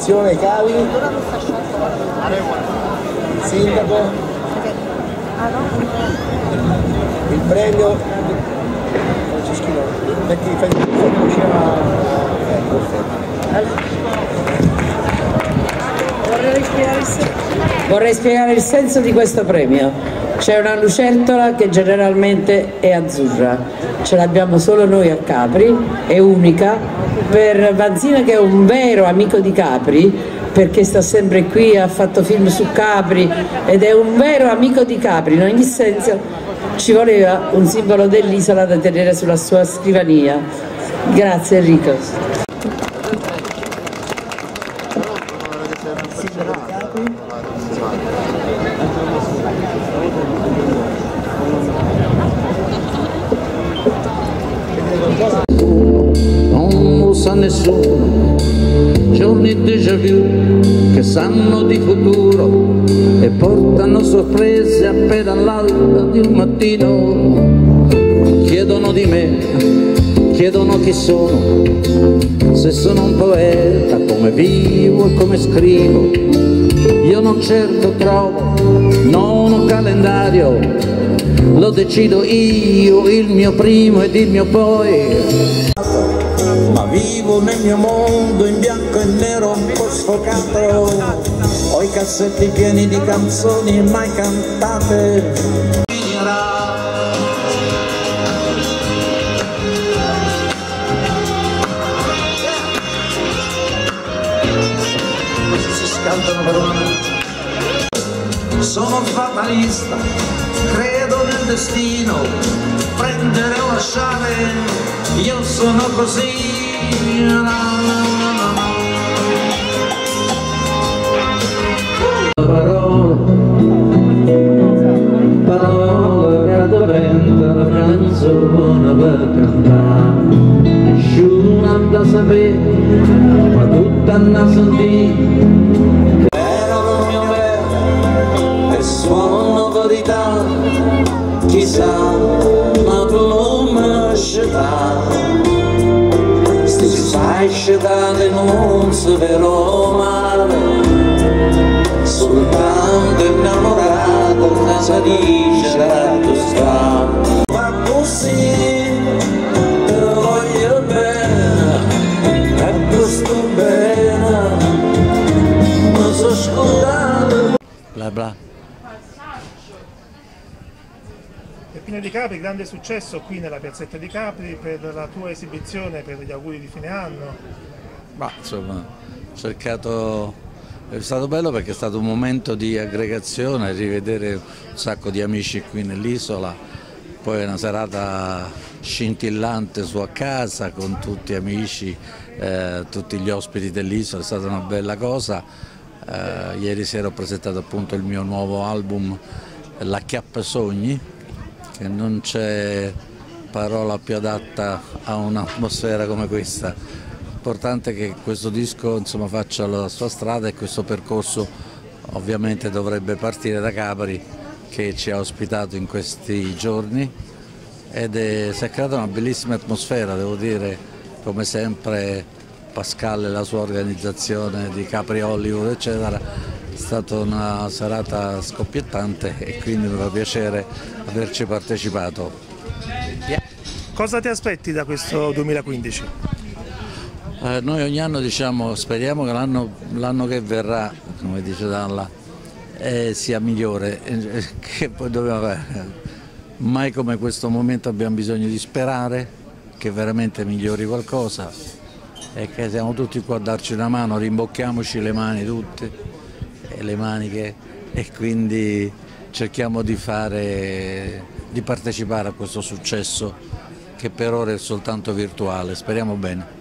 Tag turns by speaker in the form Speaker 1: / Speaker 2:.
Speaker 1: Attenzione cavi. Il sindaco. Il premio. Metti fai fai vicino a... Ecco, perfetto.
Speaker 2: Vorrei spiegare il senso di questo premio. C'è una lucertola che generalmente è azzurra, ce l'abbiamo solo noi a Capri, è unica. Per Vanzina che è un vero amico di Capri, perché sta sempre qui, ha fatto film su Capri ed è un vero amico di Capri, in ogni senso ci voleva un simbolo dell'isola da tenere sulla sua scrivania. Grazie Enrico.
Speaker 3: Sa nessuno, giorni déjà vu che sanno di futuro e portano sorprese appena all'alba di un mattino. Chiedono di me, chiedono chi sono, se sono un poeta, come vivo e come scrivo. Io non certo trovo, non ho calendario, lo decido io, il mio primo ed il mio poi. Ma vivo nel mio mondo in bianco e nero un po' sfocato, ho i cassetti pieni di canzoni mai cantate. Scaldano per una sono fatalista, credo nel destino, prendere o lasciare, io sono così. Na, na, na. Parola, parola che diventa la canzone per cantare, nessuno anda a sapere, ma tutti hanno a sentire. La donna è mobile sti vezze dani nunc su Roma la donna sol tanto enamorato sa di che lato sta la musi roviamo ed bla bla
Speaker 4: Peppino di Capri, grande successo qui nella piazzetta di Capri per la tua esibizione, per gli auguri di fine anno.
Speaker 5: Ma insomma, cercato, è stato bello perché è stato un momento di aggregazione, rivedere un sacco di amici qui nell'isola, poi una serata scintillante su a casa con tutti gli amici, eh, tutti gli ospiti dell'isola, è stata una bella cosa. Eh, ieri sera ho presentato appunto il mio nuovo album La Chiappa Sogni, che non c'è parola più adatta a un'atmosfera come questa. L'importante è che questo disco insomma, faccia la sua strada e questo percorso ovviamente dovrebbe partire da Capri che ci ha ospitato in questi giorni ed è, si è creata una bellissima atmosfera, devo dire, come sempre Pascal e la sua organizzazione di Capri Hollywood eccetera, è stata una serata scoppiettante e quindi mi fa piacere averci partecipato.
Speaker 4: Cosa ti aspetti da questo 2015?
Speaker 5: Eh, noi ogni anno diciamo speriamo che l'anno che verrà, come dice Dalla, eh, sia migliore, eh, che poi dobbiamo fare. Mai come questo momento abbiamo bisogno di sperare che veramente migliori qualcosa e che siamo tutti qua a darci una mano, rimbocchiamoci le mani tutte, le maniche e quindi cerchiamo di, fare, di partecipare a questo successo che per ora è soltanto virtuale, speriamo bene.